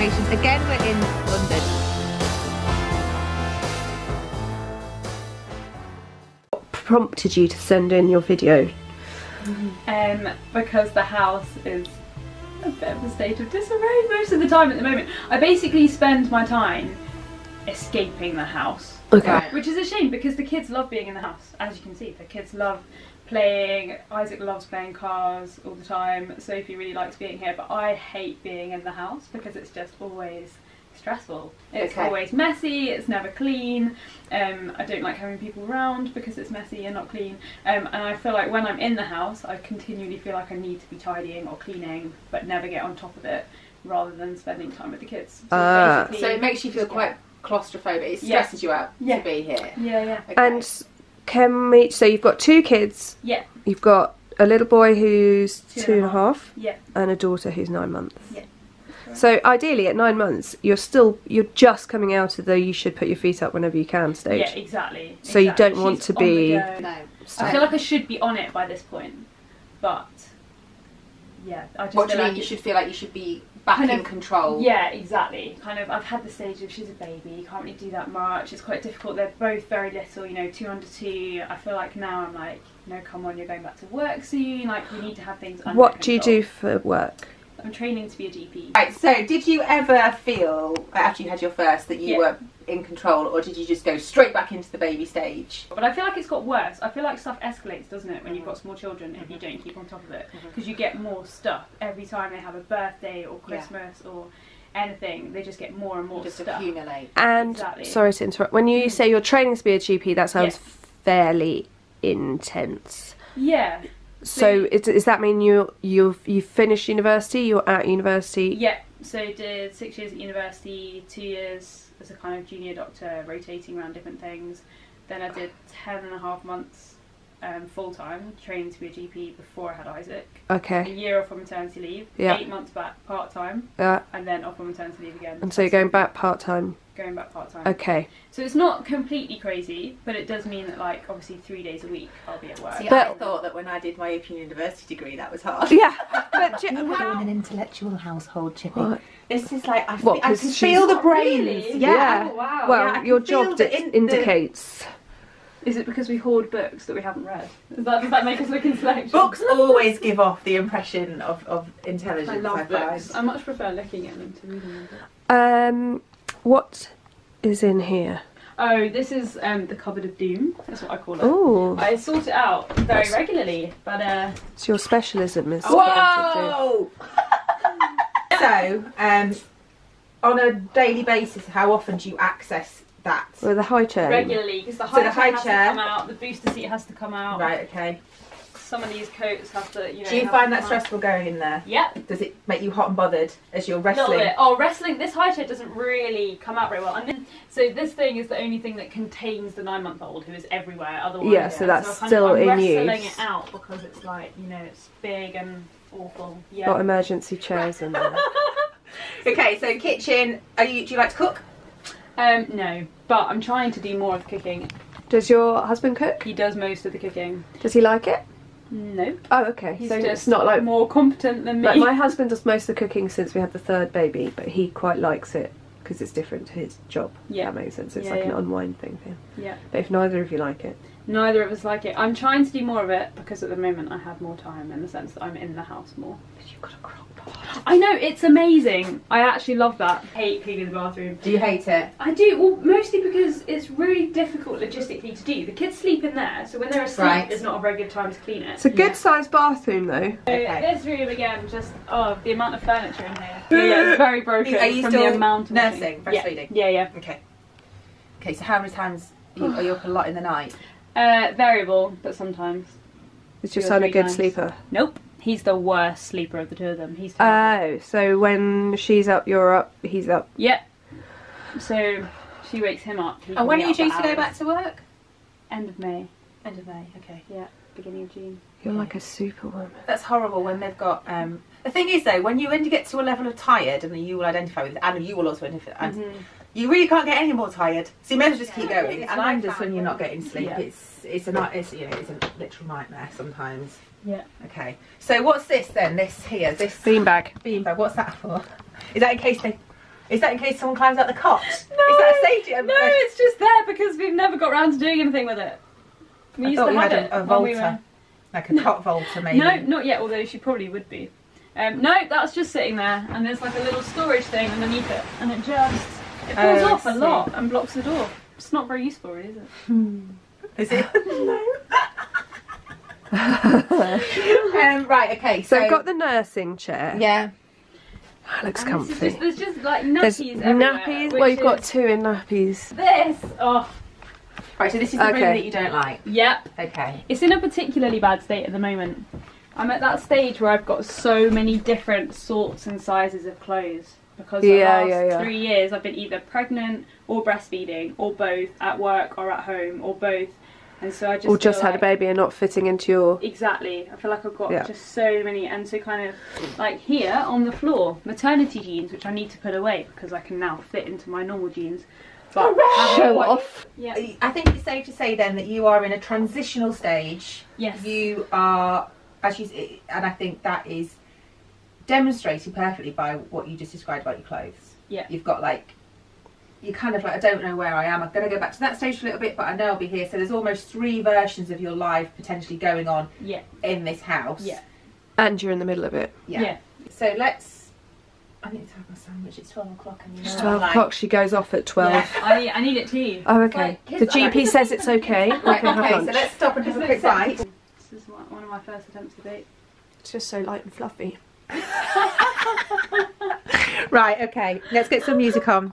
confirmations. Again, we're in London. What Prompted you to send in your video. Um, because the house is a bit of a state of disarray most of the time at the moment. I basically spend my time escaping the house. Okay. Which is a shame because the kids love being in the house, as you can see. The kids love playing. Isaac loves playing cars all the time. Sophie really likes being here, but I hate being in the house because it's just always stressful. It's Okay. always messy. It's never clean. Um, I don't like having people around because it's messy and not clean. Um, and I feel like when I'm in the house, I continually feel like I need to be tidying or cleaning, but never get on top of it, rather than spending time with the kids. So basically- So it makes you feel quite claustrophobic. It Yeah. stresses you out Yeah. to be here. Yeah, yeah. Okay. And can we? So you've got two kids. Yeah. You've got a little boy who's Two two and and a a half, Yeah. and a daughter who's nine months. Yeah. So ideally, at nine months, you're still you're just coming out of the you should put your feet up whenever you can stage. Yeah, exactly. So you don't want to be- no. I feel like I should be on it by this point, but yeah, I just What do feel you like mean? You should feel like you should be back Kind in of- control. Yeah, exactly. Kind of. I've had the stage of she's a baby. You can't really do that much. It's quite difficult. They're both very little. You know, two under two. I feel like now I'm like, no, come on, you're going back to work soon. Like we need to have things under What do you do for work? I'm training to be a GP. Right. So, did you ever feel after you had your first that you Yeah. were in control, or did you just go straight back into the baby stage? But I feel like it's got worse. I feel like stuff escalates, doesn't it, when you've got Mm-hmm. small children if you don't keep on top of it? Because you get more stuff every time they have a birthday or Yeah. Christmas or anything. They just get more and more You just stuff. accumulate. And Exactly. sorry to interrupt. When you Mm. say you're training to be a GP, that sounds Yeah. fairly intense. Yeah, So So- it, does that mean you you you finished university? You're at university. yeah. So did six years at university, two years as a kind of junior doctor, rotating around different things. Then I did ten and a half months um, full time training to be a GP before I had Isaac. Okay. A year off on maternity leave. Yeah. Eight months back part time, Yeah. and then off on maternity leave again. And so you're going back part time. going back part time. Okay. So it's not completely crazy, but it does mean that, like, obviously three days a week I'll be at work. See, I thought that when I did my Open University degree, that was hard. Yeah. But You do- were in an intellectual household, Chippy. What? This is like I, What, fe- I 'cause can feel the brains. Really? Yeah. Yeah. Oh, wow. well, Yeah, your job the d- in- the- indicates. Is it because we hoard books that we haven't read? Does that, does that make us look intellectual? Books always give off the impression of, of intelligence. I love find. books. I much prefer looking at them to reading them. Um, what is in here? Oh, this is um, the cupboard of doom. That's what I call it. Oh, I sort it out very regularly, but uh, it's your specialism, is Whoa! so, um, on a daily basis, how often do you access that? with a high chair. regularly because the So high, the chair has to come out, the booster seat has to come out. Right. Okay. Some of these coats have to, you know. Do you find that come out. stressful going in there? Yep. Does it make you hot and bothered as you're Little wrestling? bit. Oh, wrestling. This high chair doesn't really come out very well. And then, so this thing is the only thing that contains the nine-month-old who is everywhere. Otherwise, Yeah, so that's I kind still of, I'm in wrestling use. it out because it's like you know it's big and awful. Got emergency chairs in there. Okay. So kitchen. Are you? Do you like to cook? Um, no, but I'm trying to do more of the cooking. Does your husband cook? He does most of the cooking. Does he like it? No, Oh, okay. he's so it's not like more competent than me. like my husband does most of the cooking since we had the third baby, but he quite likes it because it's different to his job. Yeah. that makes sense. It's Yeah, like an unwind thing for him. yeah. But if neither of you like it, Neither of us like it. I'm trying to do more of it because at the moment I have more time in the sense that I'm in the house more. but you've got a crock pot. I know it's amazing. I actually love that. I hate cleaning the bathroom. Do you hate it? I do. Well, mostly because it's really difficult logistically to do. The kids sleep in there, so when they're asleep, Right. it's not a very good time to clean it. It's a good sized bathroom though. So Okay. This room again, just oh, the amount of furniture in here. Yeah, yeah, it's very broken Are you from still the amount of nursing, Yeah, breastfeeding? Yeah, yeah. Okay. Okay. So how many times are you, are you up a lot in the night? Uh, variable, but sometimes. Is your son a good times. sleeper? Nope. He's the worst sleeper of the two of them. He's terrible. Oh, so when she's up, you're up, he's up. Yep. So she wakes him up. And when be are you up for due to go back to work? End of May. End of May. Okay. Yeah, beginning of June. You're like a superwoman. That's horrible when they've got. Um, the thing is, though, when you when you get to a level of tired, and you will identify with, and you will also identify, and Mm-hmm. You really can't get any more tired. So you may as well just keep going. And I'm just when you're not getting sleep. Yeah. It's it's a night. It's you know it's a literal nightmare sometimes. Yeah. Okay. So what's this then? This here, this Beanbag. beanbag. What's that for? Is that in case they Is that in case someone climbs out the cot? Is that a safety? No, it's just there because we've never got around to doing anything with it. We I used thought to have had it a, a when we Volta, were. like a cot Volta maybe. No, not yet. Although she probably would be. Um, no, that's just sitting there, and there's like a little storage thing underneath it, and it just it pulls Oh, off a lot and blocks the door. It's not very useful, really, is it? Is it? um, right. Okay. So So, I've got the nursing chair. yeah. That looks And comfy. just, there's just like There's nappies everywhere. nappies. Well, you've got two in nappies. this. Oh, Right. So this is the room that you don't like. yep. Okay. It's in a particularly bad state at the moment. I'm at that stage where I've got so many different sorts and sizes of clothes because the Yeah, last yeah, yeah. three years I've been either pregnant or breastfeeding or both at work or at home or both, and so I just Or just feel had a baby and not fitting into your. Exactly. I feel like I've got Yeah. just so many, and so kind of like here on the floor, maternity jeans, which I need to put away because I can now fit into my normal jeans. But Show off. yeah, I think it's safe to say then that you are in a transitional stage. yes, You are, as you, s- and I think that is demonstrated perfectly by what you just described about your clothes. Yeah. You've got like, you're kind of like, I don't know where I am. I'm going to go back to that stage for a little bit, but I know I'll be here. So there's almost three versions of your life potentially going on yeah, in this house. Yeah. And you're in the middle of it. Yeah. yeah. So let's. I need to have my sandwich. It's twelve o'clock, and you know It's what 12 I'm like. o'clock, she goes off at 12. Yeah. I need, I need it too. Oh, okay. Right, The kids- GP says it's okay. Right, can okay, so let's stop and have a quick bite. This is one one of my first attempts to date. It's just so light and fluffy. Right, okay, let's get some music on.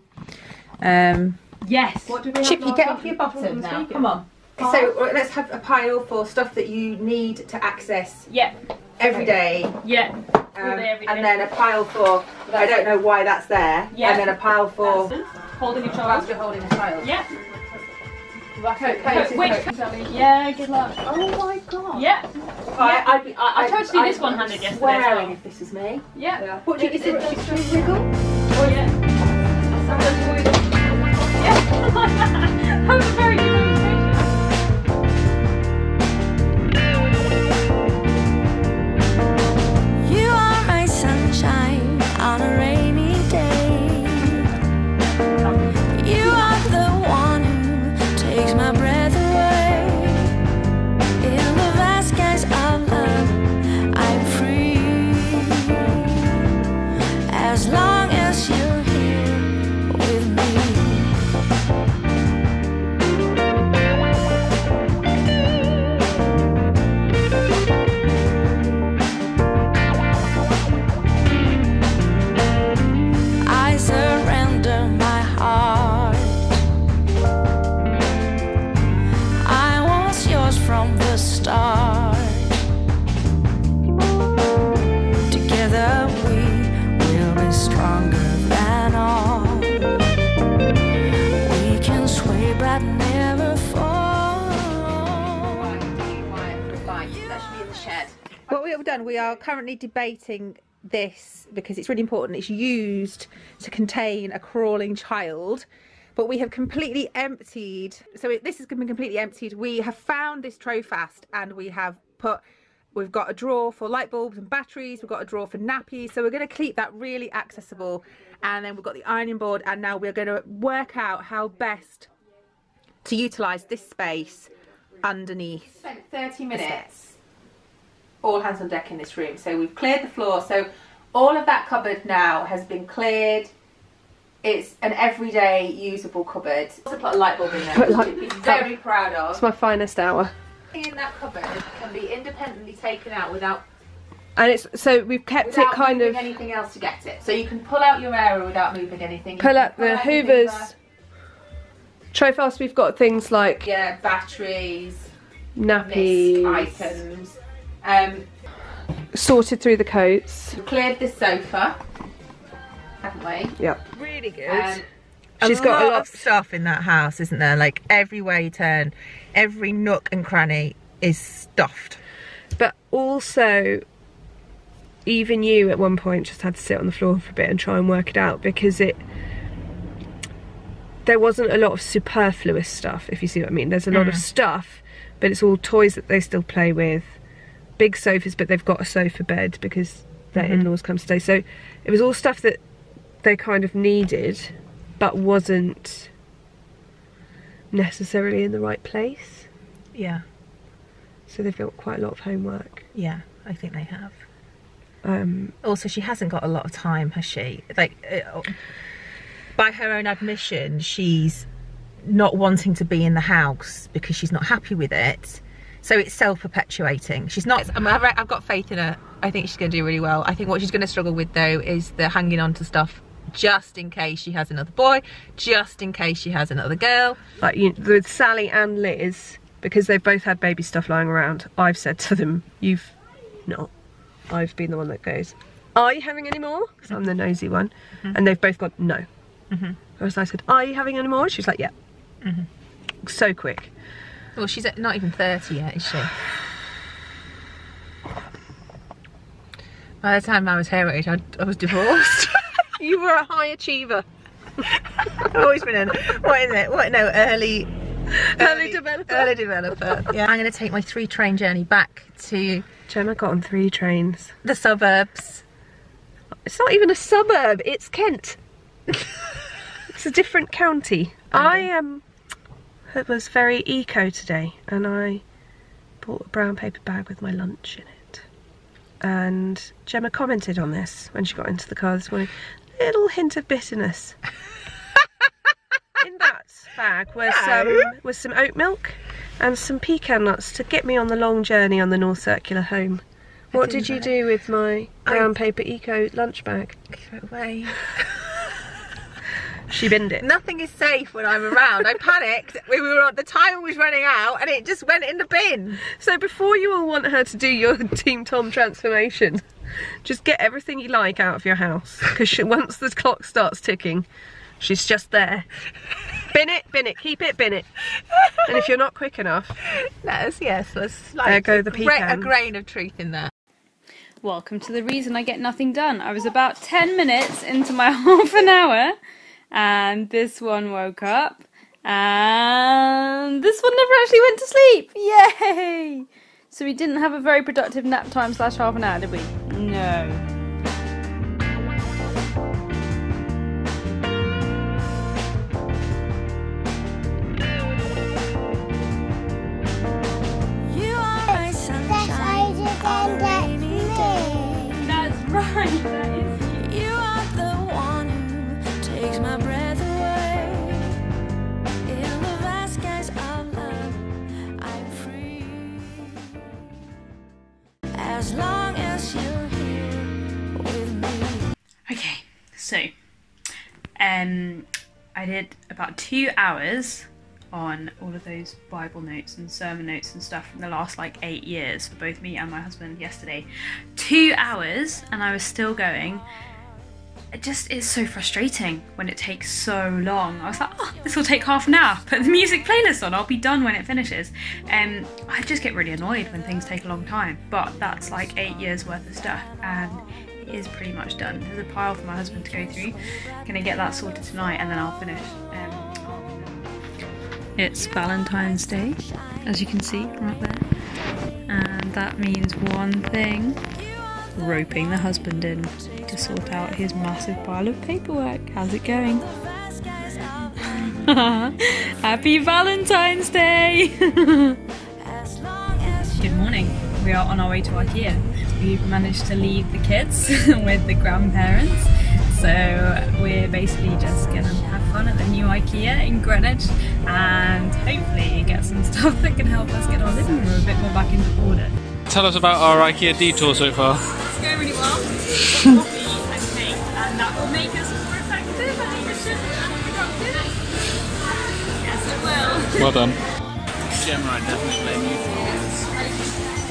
Um, Yes. What do we Chippy, get off your bottom now. Come on. So let's have a pile for stuff that you need to access Yeah, every day, yeah. um, every day. and then a pile for I don't know why that's there, Yeah. and then a pile for Holding a whilst child. you're holding a child. Yeah. Coat, coat, coat. wait. Yeah, good luck. Oh my god. Yeah, I, I'd I, I tried to do this be one-handed yesterday as Swearing well. if this is me. yeah. What do you, is it just a wiggle? Oh, yeah. Yeah. that was very good What we have done, we are currently debating this because it's really important. It's used to contain a crawling child, but we have completely emptied. So it, this has been completely emptied. We have found this Trofast and we have put. We've got a drawer for light bulbs and batteries. We've got a drawer for nappies. So we're going to keep that really accessible. And then we've got the ironing board. And now we're going to work out how best to utilise this space underneath. Spent 30 minutes all hands on deck in this room. So we've cleared the floor. So all of that cupboard now has been cleared. It's an everyday usable cupboard. Also put a light bulb in there, which be very proud of. It's my finest hour. In that cupboard can be independently taken out without And it's so we've kept it kind moving of anything else to get it. So you can pull out your area without moving anything. Pull up the Hoovers. Hoover. Trofast, we've got things like Yeah, batteries, nappies, items. Um, sorted through the coats. cleared the sofa, haven't we? Yep. Really good. Um, She's got a lot of stuff in that house, isn't there? Like everywhere you turn, every nook and cranny is stuffed. But also, even you at one point just had to sit on the floor for a bit and try and work it out because it. There wasn't a lot of superfluous stuff, if you see what I mean. There's a lot of stuff, but it's all toys that they still play with. Big sofas, but they've got a sofa bed because their in laws come to stay. So it was all stuff that they kind of needed, but wasn't necessarily in the right place. Yeah, So they've got quite a lot of homework. yeah, I think they have. Um, Also, she hasn't got a lot of time, has she? Like, uh, by her own admission, she's not wanting to be in the house because she's not happy with it. So it's self-perpetuating. She's not. I've, got faith in her. I think she's going to do really well. I think what she's going to struggle with though is the hanging on to stuff, just in case she has another boy, just in case she has another girl. like you, with Sally and Liz, because they've both had baby stuff lying around, I've said to them, "You've not." I've been the one that goes, "Are you having any more?" Because I'm the nosy one, mm-hmm. and they've both gone, "No." Mm-hmm. Whereas I said, "Are you having any more?" She's like, "Yeah." Mm-hmm. So quick. Well, she's not even 30 yet, is she? By the time I was her age, I, I was divorced. You were a high achiever, I've always been in, what is it? What, no, early... early developer. Early developer. Yeah. I'm going to take my three train journey back to Gemma got on three trains. the suburbs. It's not even a suburb. It's Kent. it's a different county. I um was very eco today, and I bought a brown paper bag with my lunch in it. And Gemma commented on this when she got into the car this morning. Little hint of bitterness. in that bag was some was some oat milk and some pecan nuts to get me on the long journey on the North Circular home. What did you do with my brown paper eco lunch bag? Give it away. She binned it. Nothing is safe when I'm around. I panicked. We were the time was running out, and it just went in the bin. So before you all want her to do your TeamTOMM transformation, just get everything you like out of your house because once the clock starts ticking, she's just there. Bin it, bin it, keep it, bin it. And if you're not quick enough, Let's yes, let's There go the a gra- a grain of truth in there. Welcome to the reason I get nothing done. I was about 10 minutes into my half an hour, and this one woke up, and this one never actually went to sleep. Yay! So we didn't have a very productive nap time slash half an hour, did we? No. So um, I did about two hours on all of those Bible notes and sermon notes and stuff from the last like eight years for both me and my husband yesterday. Two hours, and I was still going. It just is so frustrating when it takes so long. I was like, oh, this will take half an hour. Put the music playlist on. I'll be done when it finishes. Um, I just get really annoyed when things take a long time. But that's like eight years worth of stuff, and is pretty much done. There's a pile for my husband to go through. Gonna get that sorted tonight, and then I'll finish. Um, it's Valentine's Day, as you can see right there, and that means one thing: roping the husband in to sort out his massive pile of paperwork. How's it going? Happy Valentine's Day! Good morning. We are on our way to IKEA. We've managed to leave the kids with the grandparents. So we're basically just gonna have fun at the new IKEA in Greenwich and hopefully get some stuff that can help us get our living room a bit more back into order. Tell us about our IKEA detour so far. It's going really well. We've got coffee and cake and that will make us more effective and efficient and productive. Yes it will. Well done. Gemma, I definitely blame you for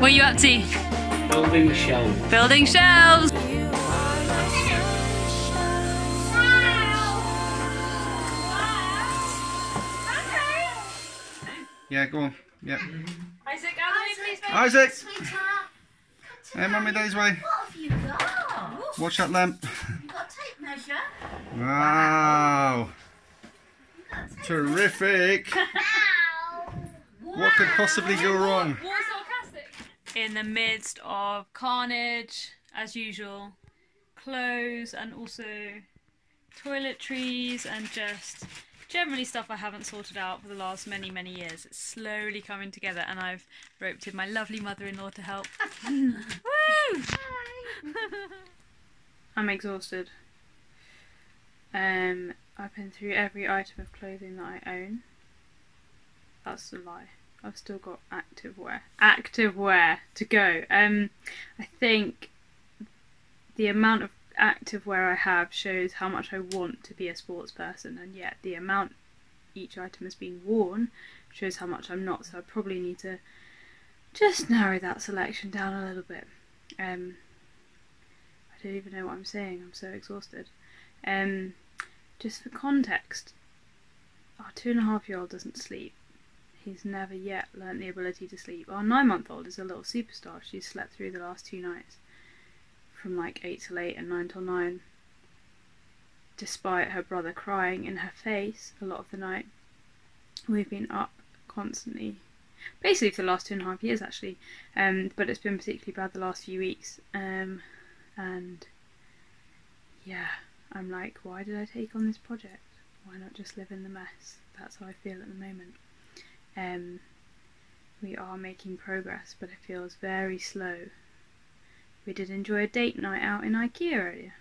What are you up to? building shelves. Building shelves! Yeah, go on. Yeah. Isaac, Isaac, Isaac! Hey, Mummy Daddy's way. What have you got? Watch that lamp. You got tape measure? Wow. Terrific. What could possibly go wrong? In the midst of carnage, as usual, clothes and also toiletries and just generally stuff I haven't sorted out for the last many, many years. It's slowly coming together, and I've roped in my lovely mother in law to help. Woo! I'm exhausted. Um, I've been through every item of clothing that I own. That's a lie. I've still got active wear. Active wear to go. Um, I think the amount of active wear I have shows how much I want to be a sports person, and yet the amount each item has been worn shows how much I'm not. So I probably need to just narrow that selection down a little bit. Um, I don't even know what I'm saying. I'm so exhausted. Um, just for context, our two and a half year old doesn't sleep. He's never yet learnt the ability to sleep. Our nine month old is a little superstar. She's slept through the last two nights from like 8 till 8 and 9 till 9, despite her brother crying in her face a lot of the night. We've been up constantly, basically for the last two and a half years actually, um, but it's been particularly bad the last few weeks. Um, and yeah, I'm like, why did I take on this project? Why not just live in the mess? That's how I feel at the moment. Um, we are making progress, but it feels very slow. We did enjoy a date night out in IKEA earlier.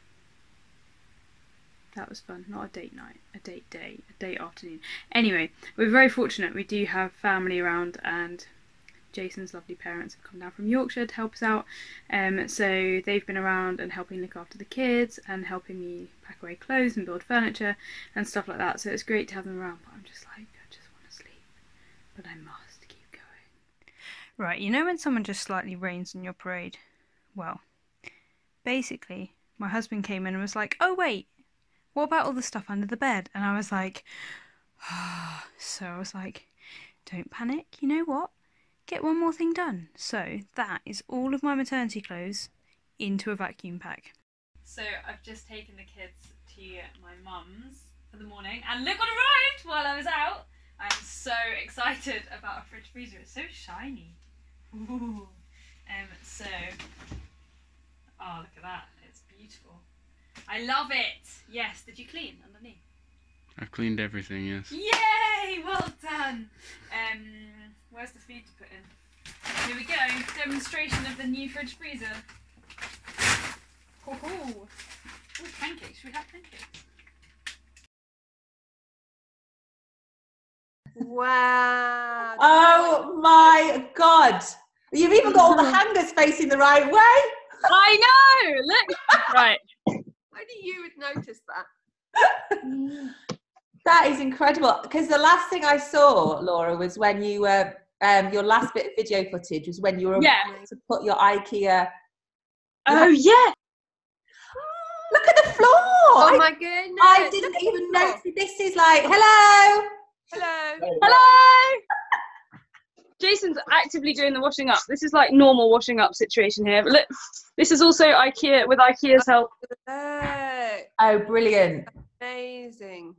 That was fun. Not a date night, a date day, a date afternoon. Anyway, we're very fortunate. We do have family around, and Jason's lovely parents have come down from Yorkshire to help us out. Um, so they've been around and helping look after the kids and helping me pack away clothes and build furniture and stuff like that. So it's great to have them around. But I'm just like, I just want to sleep, but I must keep going. Right, you know when someone just slightly rains on your parade? Well, basically, my husband came in and was like, "Oh wait, what about all the stuff under the bed?" And I was like, so I was like, "Don't panic. You know what? Get one more thing done." So that is all of my maternity clothes into a vacuum pack. So I've just taken the kids to my mum's for the morning, and look what arrived while I was out. I'm so excited about a fridge freezer. It's so shiny. Ooh. Um, so, oh look at that, it's beautiful. I love it. Yes, did you clean underneath? I've cleaned everything, yes. Yay! Well done. Um, where's the food to put in? Here we go. Demonstration of the new fridge freezer. Ho ho! Ooh, pancakes. Should we have pancakes? Wow. Oh my god. You've even got all the hangers facing the right way. I know. Look. right. Only you would notice that. That is incredible. Because the last thing I saw, Laura, was when you were um, your last bit of video footage was when you were Yeah. to put your IKEA. Oh yeah. Look at the floor. Oh I, my goodness. I didn't even notice. This is like hello. Hello. Hello! Jason's actively doing the washing up. This is like normal washing up situation here. But look, this is also IKEA with IKEA's help. Look. Oh, brilliant. Amazing.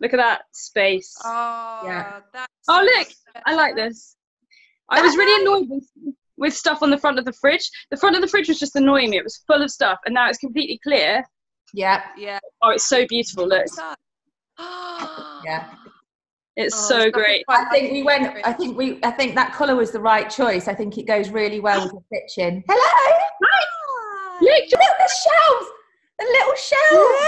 Look at that space. Oh, Yeah. that's Oh, so look, I like this. I was really annoyed with, with stuff on the front of the fridge. The front of the fridge was just annoying me. It was full of stuff, and now it's completely clear. Yeah, Yeah. Oh, it's so beautiful. Look, yeah. It's Oh, so great. I think we went. I think we. I think that colour was the right choice. I think it goes really well with the kitchen. Hello. Look, Look at the shelves. The little shelves.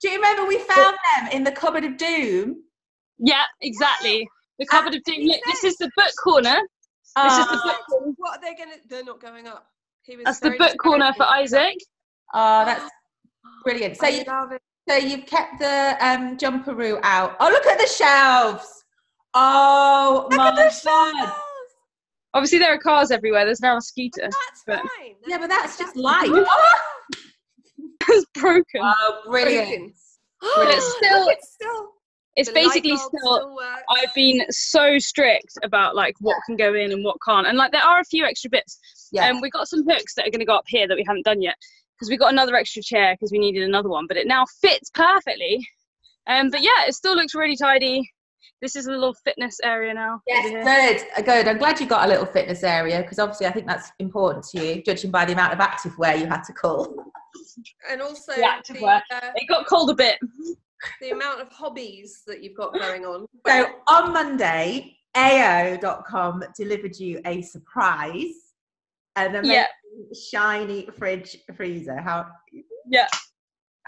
Do you remember we found them in the cupboard of doom? yeah, exactly. The cupboard of doom. Look, this is the book corner. This is the Ah. book. corner. What are they gonna? They're not going up. He was That's the book corner for. Isaac. Oh, that's brilliant. So I you, love it. So you've kept the um, jumperoo out. Oh, look at the shelves. Oh Look my at the god. shelves. Obviously, there are cars everywhere. There's now a scooter. That's But- fine. Yeah, but that's just light. it's broken. Oh, brilliant. Brilliant. But it's still, Look, it's still. it's the basically bulb still. I've been so strict about like what can go in and what can't, and like there are a few extra bits. Yeah. And we got some hooks that are going to go up here that we haven't done yet because we got another extra chair because we needed another one, but it now fits perfectly. Um, but yeah, it still looks really tidy. this is a little fitness area now. Yes, good, uh, good. I'm glad you got a little fitness area because obviously I think that's important to you, judging by the amount of active wear you had to call. And also The active the, wear. uh, It got cold a bit. the amount of hobbies that you've got going on. So on Monday, AO.com delivered you a surprise, an amazing Yeah. shiny fridge freezer. How? Yeah.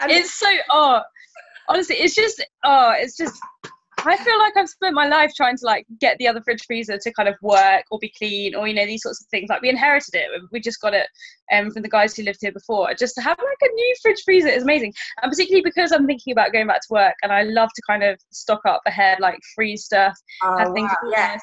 And It's so oh honestly, it's just oh, it's just I feel like I've spent my life trying to like get the other fridge freezer to kind of work or be clean or you know these sorts of things. Like we inherited it, we just got it um, from the guys who lived here before. Just to have like a new fridge freezer is amazing, and particularly because I'm thinking about going back to work and I love to kind of stock up ahead, like freeze stuff, have Oh, things wow, yes.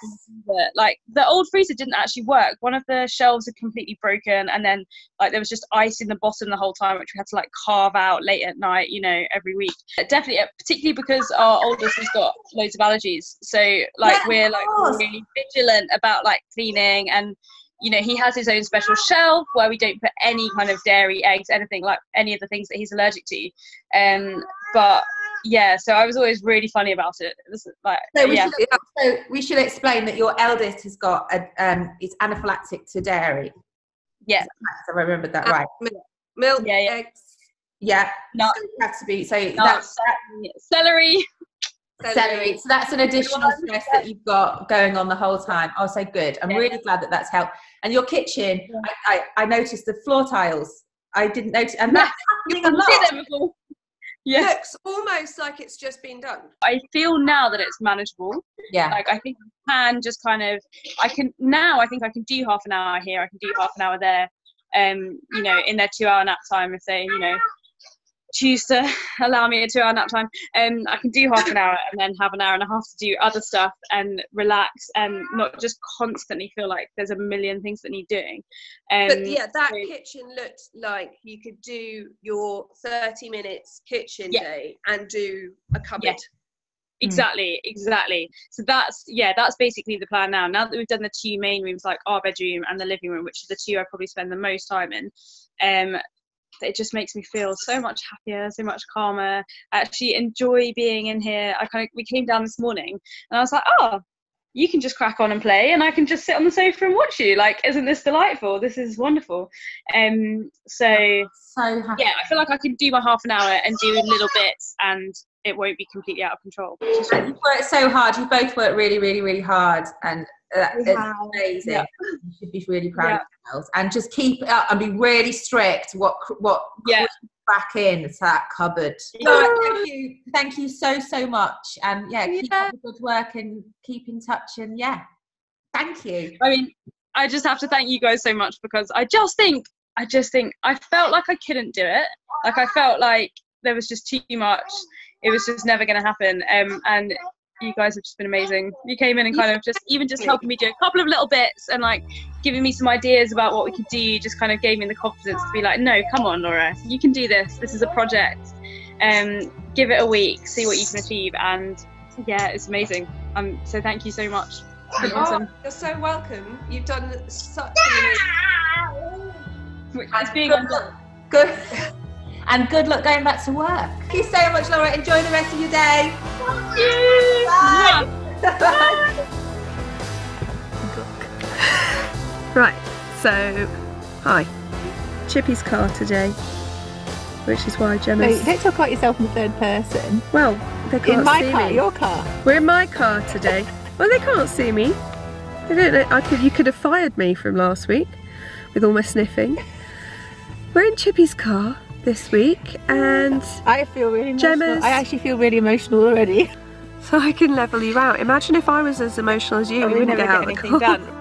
like the old freezer didn't actually work. One of the shelves had completely broken, and then like there was just ice in the bottom the whole time, which we had to like carve out late at night, you know, every week. Definitely, uh, particularly because our oldest has got loads of allergies, so like Yeah, we're like really vigilant about like cleaning and. You know, he has his own special shelf where we don't put any kind of dairy, eggs, anything like any of the things that he's allergic to. Um, but yeah, so I was always really funny about it. It was like, So we, yeah. should, so we should explain that your eldest has got a, um, it's anaphylactic to dairy. Yeah. So I remembered that right. Milk, Yeah, yeah. eggs, Yeah. Nuts. So it has to be. So Nuts, that's celery. Celery. So that's an additional stress that you've got going on the whole time. Oh, so good. I'm Yeah. really glad that that's helped. And your kitchen, I, I, I noticed the floor tiles. I didn't notice, and that's happening a lot. Yeah, looks almost like it's just been done. I feel now that it's manageable. Yeah. Like I think I can just kind of, I can now. I think I can do half an hour here. I can do half an hour there. Um, you know, in their two-hour nap time, if they, you know, choose to allow me a two-hour nap time, um, I can do half an hour and then have an hour and a half to do other stuff and relax and not just constantly feel like there's a million things that need doing. Um, But yeah, that so- kitchen looked like you could do your 30 minutes kitchen Yeah. day and do a cupboard. Exactly, exactly. So that's yeah, that's basically the plan now. Now that we've done the two main rooms, like our bedroom and the living room, which are the two I probably spend the most time in, um, it just makes me feel so much happier, so much calmer. I actually enjoy being in here. I kind of we came down this morning and I was like, oh, you can just crack on and play, and I can just sit on the sofa and watch you. Like, isn't this delightful? This is wonderful. Um, so So happy. yeah, I feel like I can do my half an hour and do little bits, and it won't be completely out of control. which is And you've worked so hard. You both worked really, really, really hard, and We it's have. amazing. Yeah. You should be really proud Yeah. of yourselves, and just keep it up and be really strict. What what Yeah. back in to that cupboard. Yeah. All right, thank you, thank you so so much, and yeah, keep Yeah. up the good work and keep in touch, and yeah, thank you. I mean, I just have to thank you guys so much because I just think, I just think, I felt like I couldn't do it. Like I felt like there was just too much. It was just never going to happen. Um, and you guys have just been amazing. You came in and kind of just, even just helping me do a couple of little bits and like giving me some ideas about what we could do. Just kind of gave me the confidence to be like, no, come on, Laura, you can do this. This is a project. Um, give it a week, see what you can achieve, and yeah, it's amazing. Um, so thank you so much. It's awesome. Oh, you're so welcome. You've done such being good, luck, good, and good luck going back to work. Thank you so much, Laura. Enjoy the rest of your day. Thank you. Bye. Right, so hi. Chippy's car today, which is why Oh, Gemma's. don't talk about yourself in the third person. Well, they can't In my see car, me. your car. We're in my car today. Well, they can't see me. They don't know. I could. You could have fired me from last week with all my sniffing. We're in Chippy's car this week, and I feel really emotional. Gemma's- I actually feel really emotional already. so I can level you out. Imagine if I was as emotional as you. Oh, we wouldn't never get out get of the anything done.